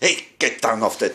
Hey, get down off that